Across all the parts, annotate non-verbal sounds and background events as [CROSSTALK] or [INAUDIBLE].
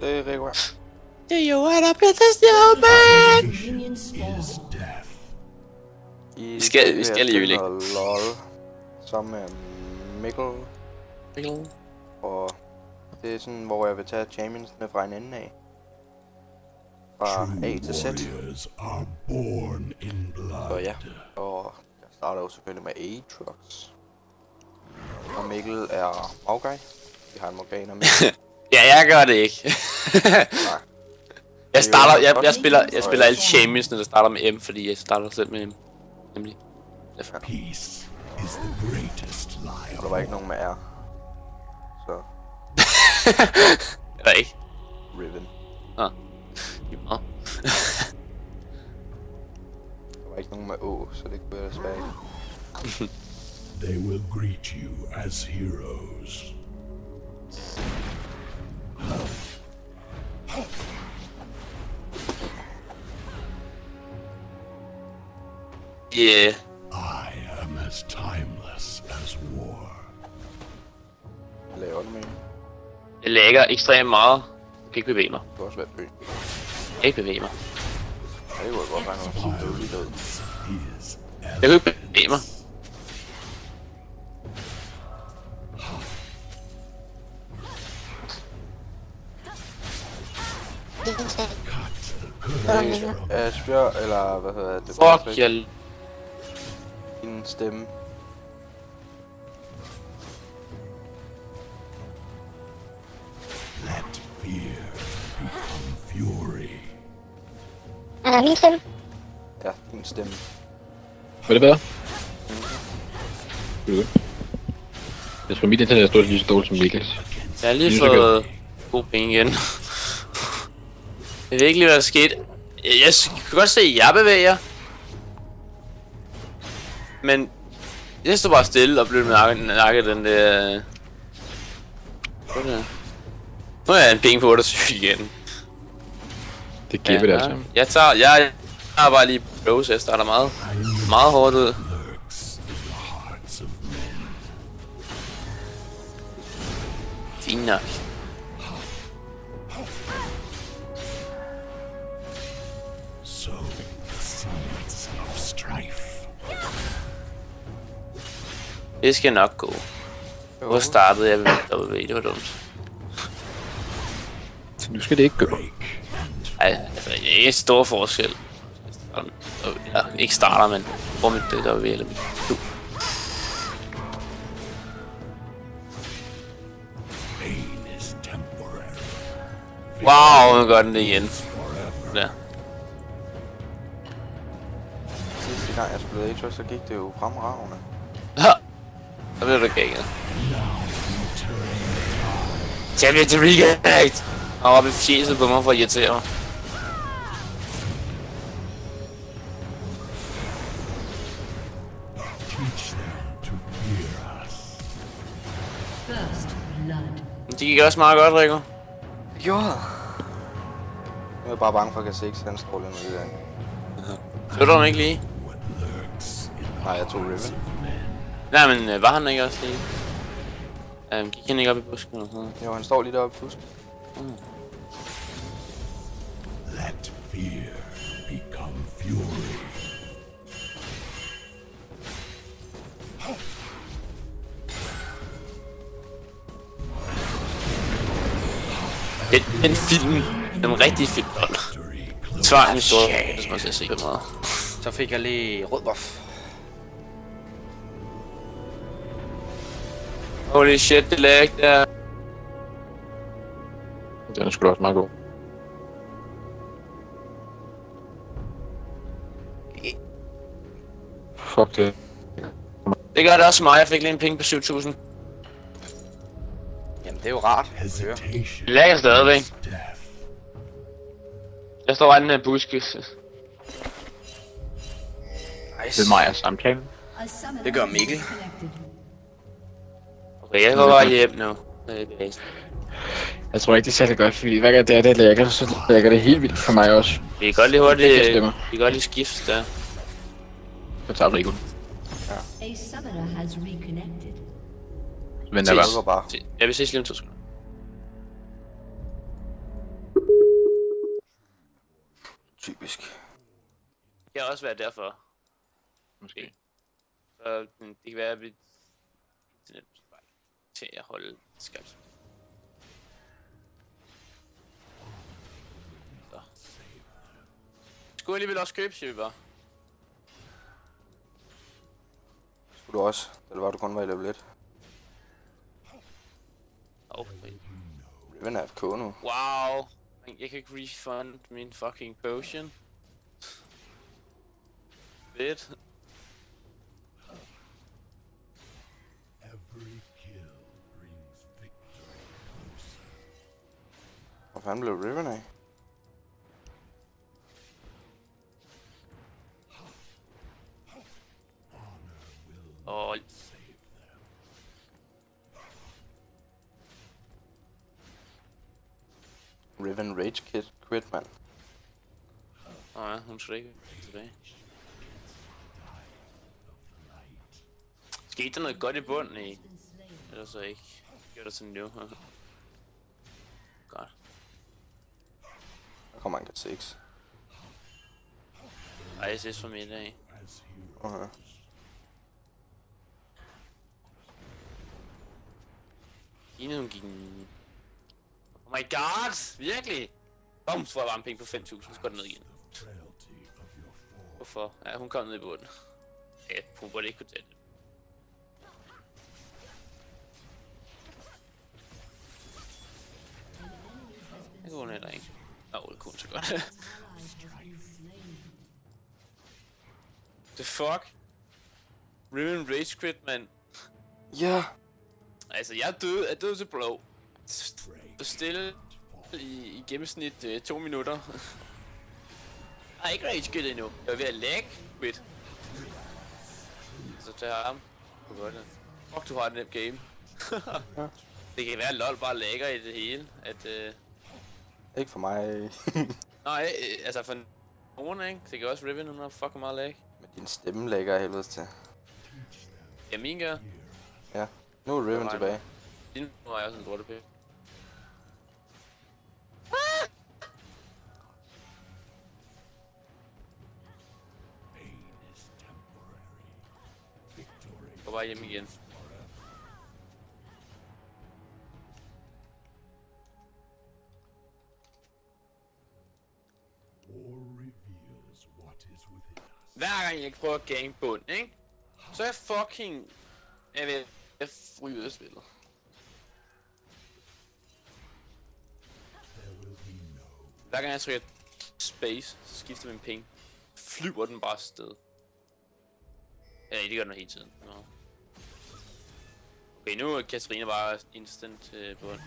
Det er Rico her. Do you wanna be the snowman? Minion spawn. I Vi skal- vi skal lige ødelægge. LOL. Sammen med Mikkel. Og det er sådan, hvor jeg vil tage championsene fra en ende af. Fra A til Z. Så ja, og jeg starter jo selvfølgelig med Aatrox. Og Mikkel er Maugai. Vi har en Morgana med. [LAUGHS] Ja, jeg gør det ikke. [LAUGHS] Jeg starter, jeg, jeg spiller, jeg spiller alle champions, der starter med M, fordi jeg starter selv med M. Nemlig. Derfor. Peace is the greatest lie Og der var ikke nogen med R. Så [LAUGHS] Er der ikke? Riven. Nå. Lige meget. Der var ikke nogen med Å, så det kunne jeg desværre ikke. They will greet you as heroes. Yeah. I am as timeless as war. Hvad laver du med? Jeg lægger ekstremt meget. Jeg kan ikke bevæge mig. Det kan også være bøg. Jeg kan ikke bevæge mig. Ja, det kunne jeg godt regne. Is Jeg kan ikke bevæge mig. Asbjørn, eller hvad hedder det? Fuck, jeg... Din stemme. let fear become fury. Er min stemme? Ja, din stemme. Var det bedre? Good. Jeg tror mit internet er stort lige så dårligt som Mikkels. Jeg har lige Det er fået god penge igen. Jeg ved ikke lige, hvad der skete. Jeg, jeg kan godt se, at jeg bevæger. Men jeg stod bare stille og blev nakket, den der... Hvad er det? Nu er jeg en penge på 28 igen. Det giver vi det altså. Jeg tager, jeg, jeg har bare lige bros, jeg starter meget, meget hårdt ud. Fint nok. Det skal nok gå. Hvor startede jeg med W? Det var dumt. Så nu skal det ikke gå. Break and Ej, altså, det er ikke en stor forskel. Jeg ikke starter, men hvor mit det W eller mit du. pain is temporary. Wow, nu gør den det igen. Der. Sidste gang jeg spillede Aatrox, så gik det jo fremragende. Så bliver det galt. Champion til Reconnect! Han var oppe i fjeset på mig for at irritere mig. Det gik også meget godt, Rico. Jo. Nu er jeg bare bange for, at jeg kan se ikke den stråle med det der. Flytter du ikke lige? Nej, jeg tog Riven. Nej, men øh, var han ikke også lige? Um, gik han ikke op i busken eller sådan noget? Jo, han står lige deroppe i busken. Let fear become fury. Den, den film, den rigtige film, tvang min store, hvis man skal se det meget. Så fik jeg lige rød buff. Holy shit, det lag der. Den er sgu da også meget god. Fuck det. Det gør det også mig, jeg fik lige en penge på 7000. Jamen, det er jo rart. at høre. Det lagger stadigvæk. Jeg står inde i buske. Nice. Det er mig og samtale. A summoner Det gør Mikkel. Okay, jeg går bare hjem nu. Jeg tror ikke, det er særlig godt, fordi hver gang det er det lækker, så lækker det helt vildt for mig også. Vi kan godt lige hurtigt, vi kan godt lige skifte der. Så tager Rico. Ja. Men der var bare. Ja, vi ses lige om to sekunder. Typisk. Det kan også være derfor. Måske. Så hmm, det kan være, at vi til at holde skabs. Så. Skulle jeg alligevel også købe, siger vi bare. Skulle du også? Eller var du kun var i level 1? Oh, Riven er FK nu. wow. Jeg kan ikke refund min fucking potion. Fedt. Blev Riven af? Og Riven Rage Kit quit, mand. Nå ja, hun skal ikke tilbage. Skete der noget godt i bunden i? Eller så ikke. Gør det sådan nu. Godt. As heroes, Okay. Ine, hun gik en... Oh my god! Virkelig? Bum, så får jeg bare en penge på 5.000, så går den ned igen. frailty of your form. Hvorfor? Ja, hun kom ned i bunden. Ja, hun burde ikke kunne tage det. Det kunne hun heller ikke. Hun så godt. The fuck? Riven Rage Crit, mand. Ja! Altså, jeg er død, jeg er død til blow. Stille i, i gennemsnit øh, to minutter. Jeg har ikke rage quit endnu. Jeg er ved at lag quit. Så tager jeg ham. Det. Fuck, du har et nemt game. [LAUGHS] det kan være, at LOL bare lagger i det hele. At, øh... Ikke for mig. [LAUGHS] Nej, øh, altså for nogen, ikke? Det kan også Riven, hun har fucking meget lag. Men din stemme lægger af helvede til. Ja, min gør. Ja. Nu er Riven tilbage. Din nu har jeg også en lortepæk. Pain is temporary. Victory Gå bare hjem igen. Hver gang jeg prøver at gange bund, ikke? Så er jeg fucking... Jeg ved, jeg ryger af spillet. Hver gang jeg trykker space, så skifter min ping. Flyver den bare afsted. Ja, det gør den hele tiden. Nå. Okay, nu er Katarina bare instant øh, på den.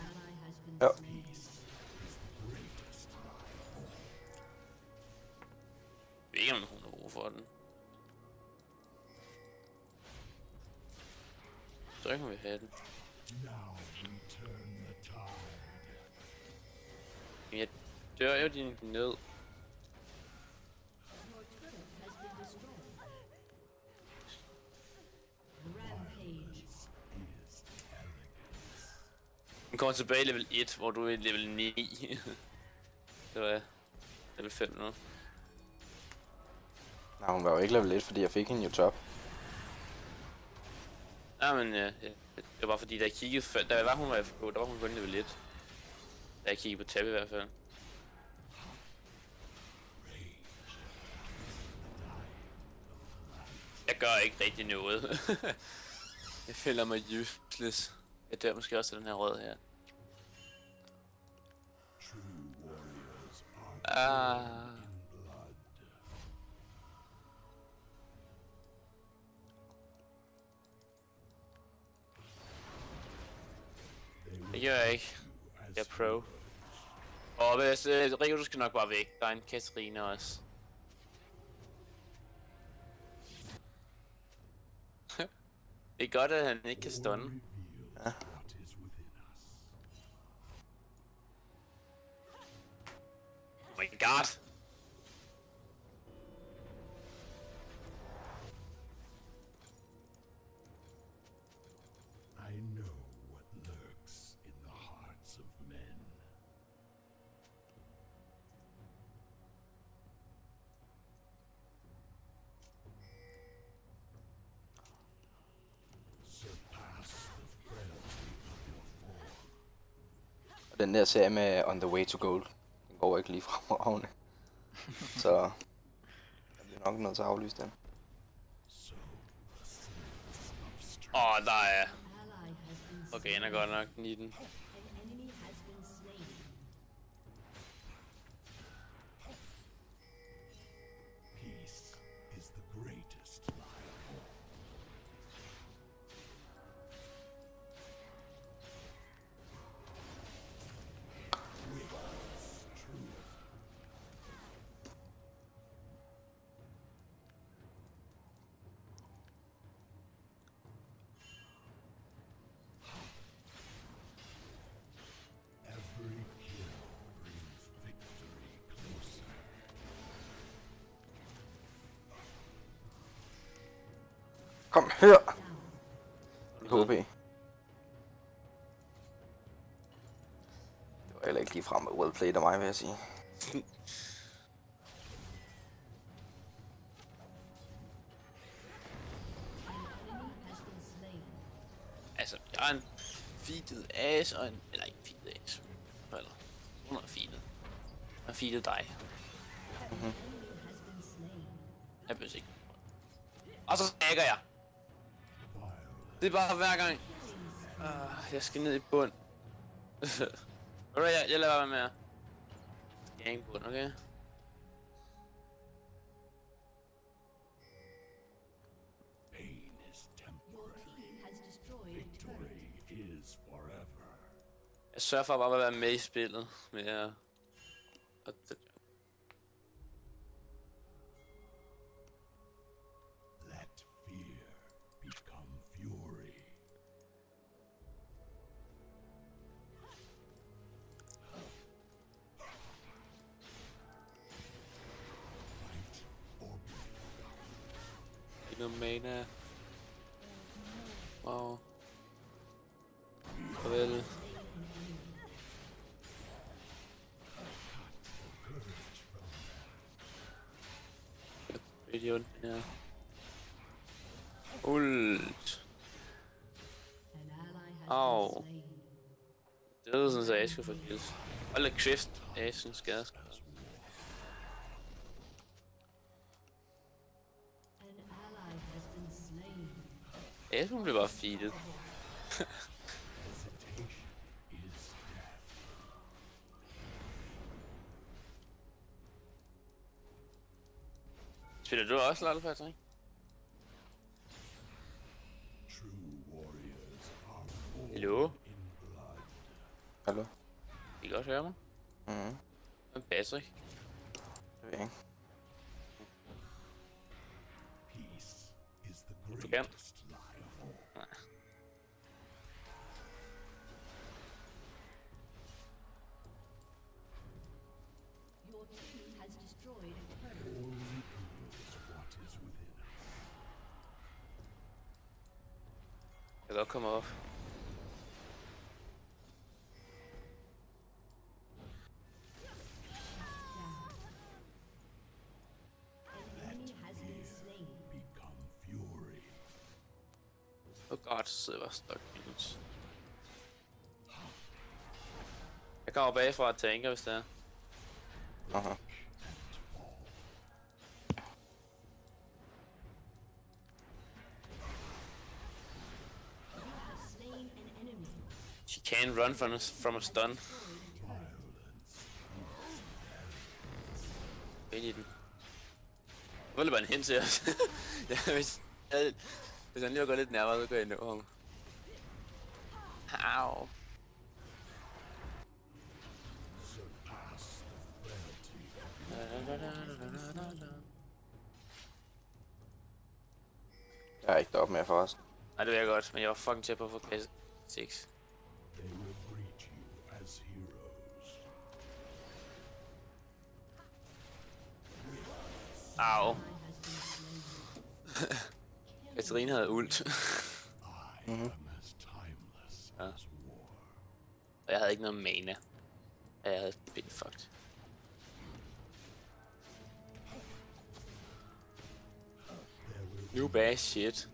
Ja. Jeg ved ikke, om hun brug for den. Så kan vi have den. return the tide. Men jeg dør jo din ned. Den kommer tilbage i level 1, hvor du er i level 9. det var level 5 nu. Nej, hun var jo ikke level 1, fordi jeg fik hende jo top. Nej, men ja, ja, det var bare fordi, da jeg kiggede før, da var hun var FK, der var hun kun level 1. Da jeg kiggede på tab i hvert fald. Jeg gør ikke rigtig noget. [LAUGHS] jeg føler mig useless. Jeg dør måske også af den her rød her. Ah. Det gør jeg ikke. Jeg er pro. Og hvis øh, Rio, du skal nok bare væk. Der er en Katarina også. [LAUGHS] det er godt, at han ikke kan stunne. us. Oh my god! Den der serie med On the Way to Gold, den går ikke lige fremragende. [LAUGHS] Så jeg bliver nok nødt til at aflyse den. Åh, oh, der er... Okay, den er godt nok 19. Kom her! HP. Det var heller ikke lige frem well played af mig, vil jeg sige. Altså, jeg har en feedet ass og en... Eller ikke feedet ass. Eller, hun har feedet. Jeg har feedet dig. Been slain. Jeg behøver ikke. Og så snakker jeg. Det er bare hver gang. Uh, jeg skal ned i bund. [LAUGHS] Ved jeg, jeg lader være med at... Jeg er ikke bund, okay? Pain is temporary. Victory is forever. Jeg sørger for bare at være med i spillet. Med at... no mana. Wow. Farvel. Rigtig ondt, ja. Ult. Au. Det er sådan, at Ashe får kills. Hold da kæft, Ashe skader. An hun bliver bare feedet. [LAUGHS] Spiller du også LoL, Patrick? Hallo? Hallo? I kan godt høre mig? Mhm. Men Patrick. Det ved jeg ikke. Peace is the kan. Slain. Become fury. Oh god, så sidder jeg bare stuck minus. Jeg kommer bagfra og tænker, hvis det er. Aha. Can't run from a, from a stun. [LAUGHS] Ind i den. Han hen til os? ja, hvis, jeg, hvis han lige var gået lidt nærmere, så kunne jeg nå ham. Au. Jeg er ikke deroppe med forresten. Nej, det vil jeg godt, men jeg var fucking tæt på at få klasse 6. Au. [LAUGHS] Katarina havde ult. Timeless Ja. Og jeg havde ikke noget mana. Jeg havde been fucked. New bad shit.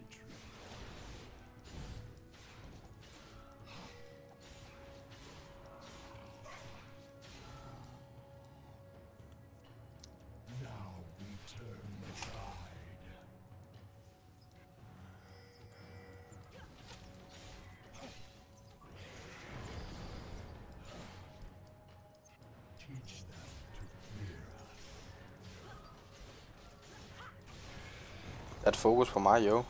Fokus på mig, jo.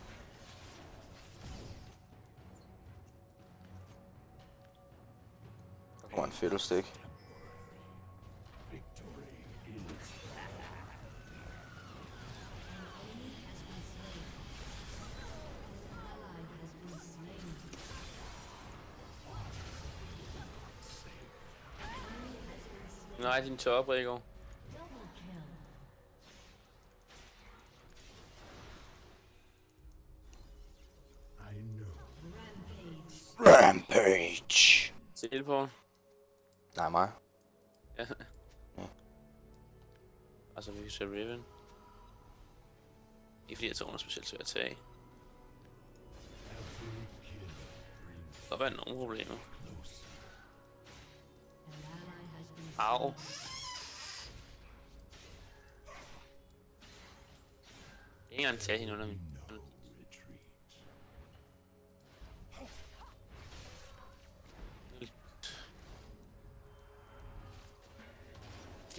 Der kommer en fiddlestick. Victory is Nej, din top, Rico. Rampage. Til på. Nej, mig. Ja. [LAUGHS] Altså, vi kan se Riven. Ikke fordi jeg tager specielt til at tage. Der var nogle problemer. close. An ally has been Au. Ikke engang tage hende under min...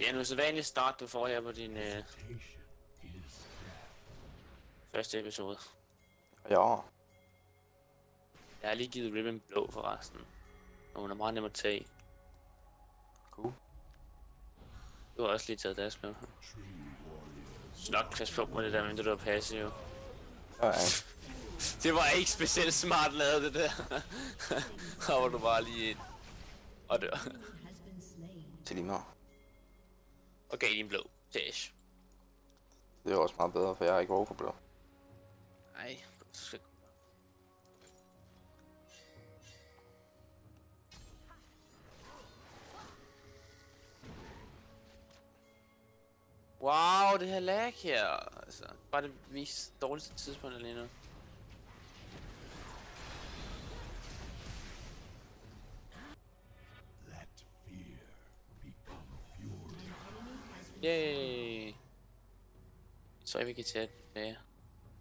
Det er en usædvanlig start, du får her på din øh, første episode. Ja. Jeg har lige givet Ribbon blå forresten. Og hun er meget nem at tage. Cool. Du har også lige taget deres med. Så nok pas på med det der, men det der passive. Ja, ja. Det var ikke specielt smart lavet, det der. [LAUGHS] Her var du bare lige ind. Og dør. Til lige meget. Og gav din blå. Dash. Det er også meget bedre, for jeg har ikke råd på blå. Nej, så skal Wow, det her lag her. Altså, bare det mest dårligste tidspunkt lige nu. Yay! Så er vi kan tage det tilbage.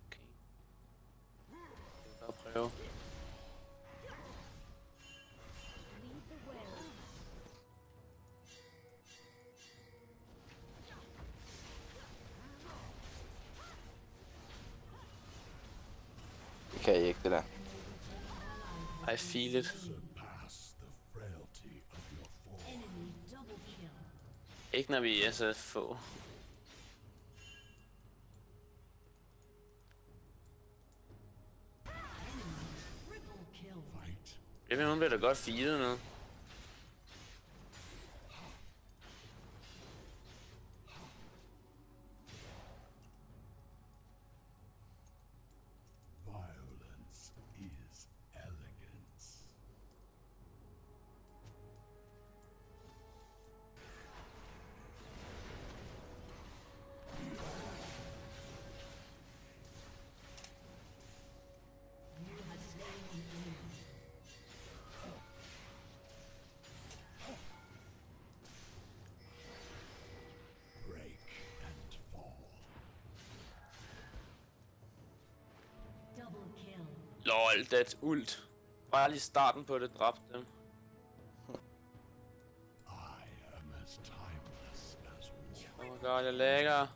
Okay. Jeg vil bare prøve. Lead the way. Det kan I ikke, det der. I feel it. Ikke når vi er så få. Ved, hun bliver da godt feedet nu. LOL, that's ult. Bare lige starten på det dræbte dem. I am as timeless as war. Oh my god, jeg lægger.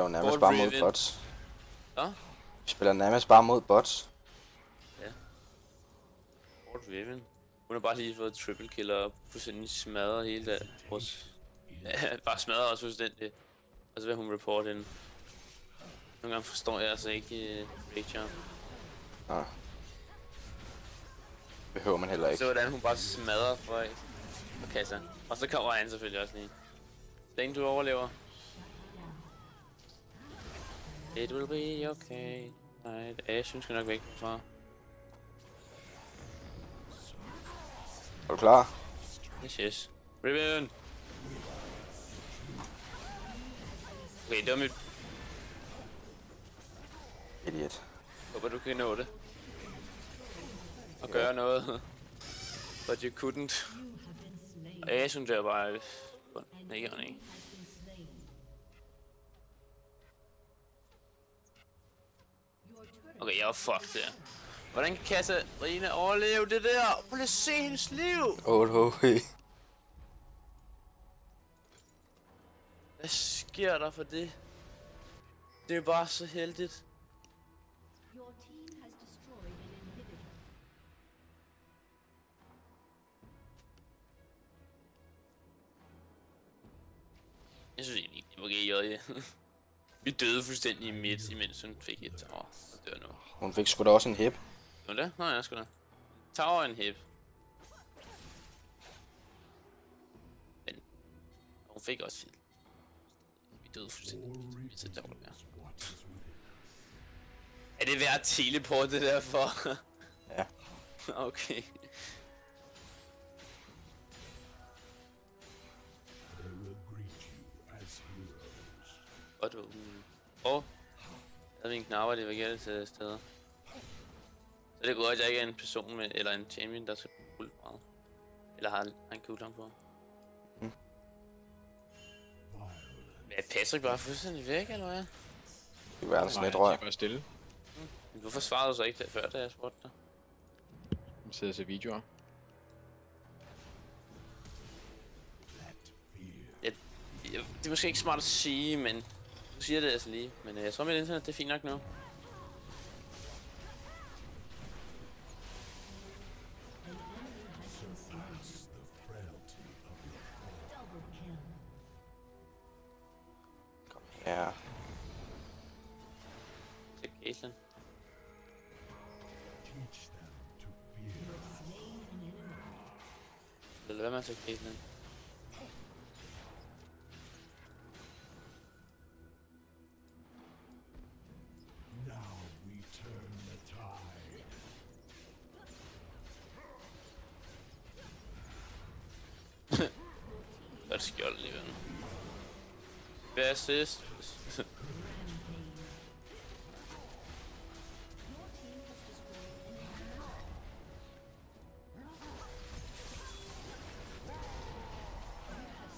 Spiller jo nærmest Gold bare mod bots. Hvad? Vi spiller nærmest bare mod bots. Fort Riven. Hun har bare lige fået triple kill og fuldstændig smadret hele der. Vores... Ja, [LAUGHS] bare smadret os fuldstændig. Og så vil hun report hende. Nogle gange forstår jeg altså ikke uh, Rachel. Nå. Behøver man heller Så ikke. hvordan hun bare smadrer folk på kassa. Og så kommer han selvfølgelig også lige. Længe du overlever. It will be okay. Nej, jeg synes nok væk fra. Er du klar? Yes, yes. Ribbon! Okay, det var mit... Idiot. Håber, du kan nå det. Og gøre noget. But you couldn't. Og jeg synes, det er bare... Nej, nej. Okay, jeg er fucked der. Hvordan kan Katarina overleve det der? Prøv lige at se hendes liv! 8 HP. Hvad sker der for det? Det er bare så heldigt. Your team has destroyed an inhibitor. Jeg synes egentlig ikke, det var GJ. [LAUGHS] Vi døde fuldstændig i midt, imens hun fik et tower. Og dør nu. Hun fik sgu da også en hip. Nu det? Nå, jeg skal da. Tower en hip. Men hun fik også fint. Vi døde fuldstændig. i midt ja. What is within Er det værd at teleport det der for? Ja. [LAUGHS] okay. Og du... Åh. Oh. Jeg havde mine knapper, de var til steder. Så det er godt, at jeg ikke er en person med, eller en champion, der skal bruge meget. Eller har, har en cooldown på. Violence. Men er Patrick bare fuldstændig væk, eller hvad? Det er verdens net rør. skal bare stille. Men Hvorfor svarede du så ikke det før, da jeg spurgte dig? Han sidder og ser videoer. Jeg, jeg, det er måske ikke smart at sige, men... Siger det altså lige. Men øh, jeg tror, mit internet det er fint nok nu. Skjold alligevel. Hvad er sidst?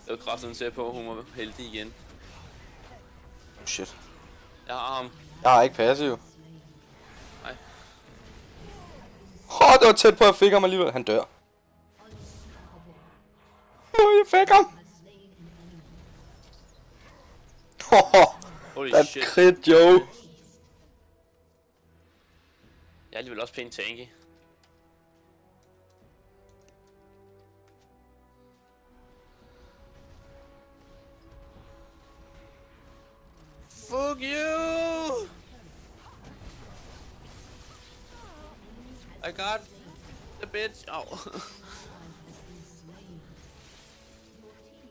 Jeg kraften til på, at hun var heldig igen. Oh shit. Jeg har ham. Jeg har ikke passiv. Nej. Åh, oh, det var tæt på, at jeg fik ham alligevel. Han dør. Oh, jeg fik ham. Åh, Holy that shit. crit, Joe. Jeg er alligevel også pænt tanky. Fuck you! I got the bitch. Au.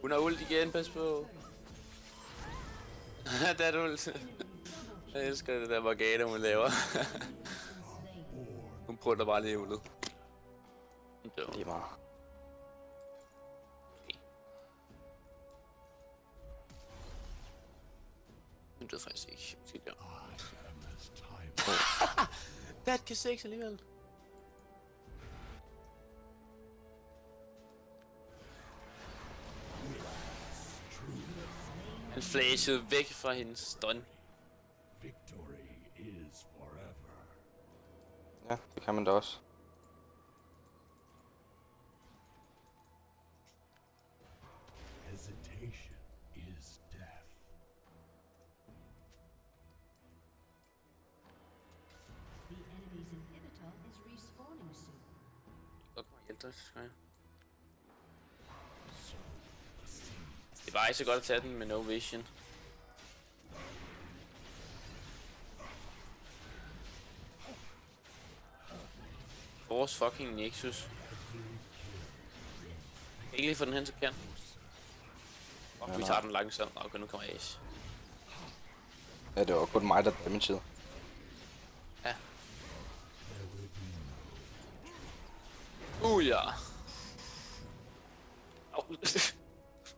Hun har ult igen, pas på. [LAUGHS] det er ult. Jeg elsker det der Morgana, hun laver. [LAUGHS] hun prøver bare lige uldet. Hun dør. Lige meget. Hun døde faktisk ikke. Måske dør. That kan 6 alligevel. Han flashede væk fra hendes stun. Victory is forever. Ja, det kan man da også. Hesitation is death. The enemy's inhibitor is respawning soon. Kommer hjælpe dig, skal jeg. Det bare ikke så godt at tage den med no vision. Vores fucking Nexus. Kan ikke lige få den hen til kant? Og vi tager den langsomt. Okay, nu kommer Ace. Ja, det var kun mig, der damageede. Uh ja.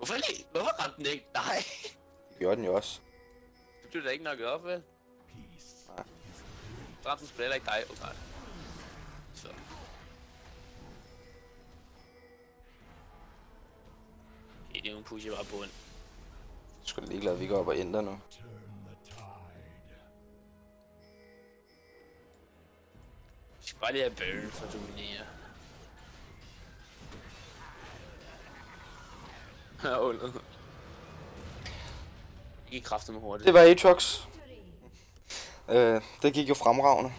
Hvorfor lige? Hvorfor ramte den ikke dig? Det gjorde den jo også. Du blev da ikke nok op, vel? Peace Nej. Ramte den spiller ikke dig, okay. Så. Okay, det er jo en push, jeg bare bund. Jeg skulle ligeglad, at vi går op og ændrer nu. Vi skal bare lige have burn for at dominere. Ja. Ikke kræfter med hurtigt. Det var Aatrox. Øh, det gik jo fremragende.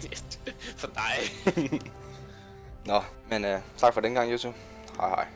[LAUGHS] for dig. [LAUGHS] Nå, men øh, tak for den gang, YouTube. Hej hej.